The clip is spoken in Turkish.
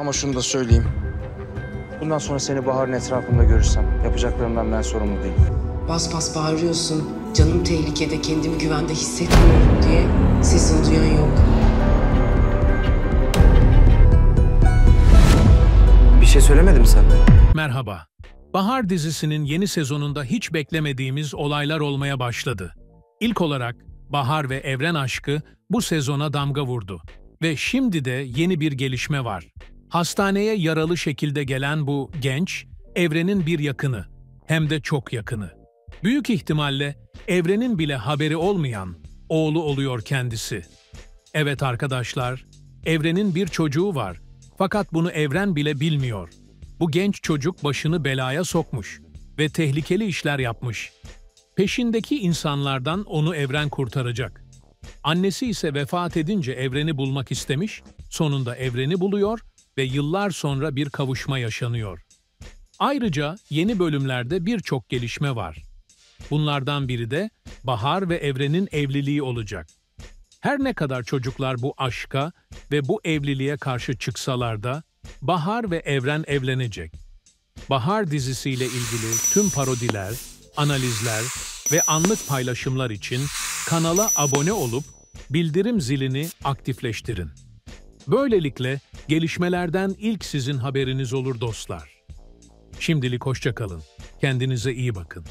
Ama şunu da söyleyeyim. Bundan sonra seni Bahar'ın etrafında görürsem yapacaklarımdan ben sorumlu değilim. Bas bas bağırıyorsun. Canım tehlikede, kendimi güvende hissetmiyorum diye sesini duyan yok. Bir şey söylemedim sen. Merhaba. Bahar dizisinin yeni sezonunda hiç beklemediğimiz olaylar olmaya başladı. İlk olarak Bahar ve Evren aşkı bu sezona damga vurdu. Ve şimdi de yeni bir gelişme var. Hastaneye yaralı şekilde gelen bu genç, Evren'in bir yakını. Hem de çok yakını. Büyük ihtimalle Evren'in bile haberi olmayan oğlu oluyor kendisi. Evet arkadaşlar, Evren'in bir çocuğu var. Fakat bunu Evren bile bilmiyor. Bu genç çocuk başını belaya sokmuş ve tehlikeli işler yapmış. Peşindeki insanlardan onu Evren kurtaracak. Annesi ise vefat edince Evren'i bulmak istemiş, sonunda Evren'i buluyor ve yıllar sonra bir kavuşma yaşanıyor. Ayrıca yeni bölümlerde birçok gelişme var. Bunlardan biri de Bahar ve Evren'in evliliği olacak. Her ne kadar çocuklar bu aşka ve bu evliliğe karşı çıksalar da Bahar ve Evren evlenecek. Bahar dizisiyle ilgili tüm parodiler, analizler ve anlık paylaşımlar için kanala abone olup bildirim zilini aktifleştirin. Böylelikle gelişmelerden ilk sizin haberiniz olur dostlar. Şimdilik hoşça kalın. Kendinize iyi bakın.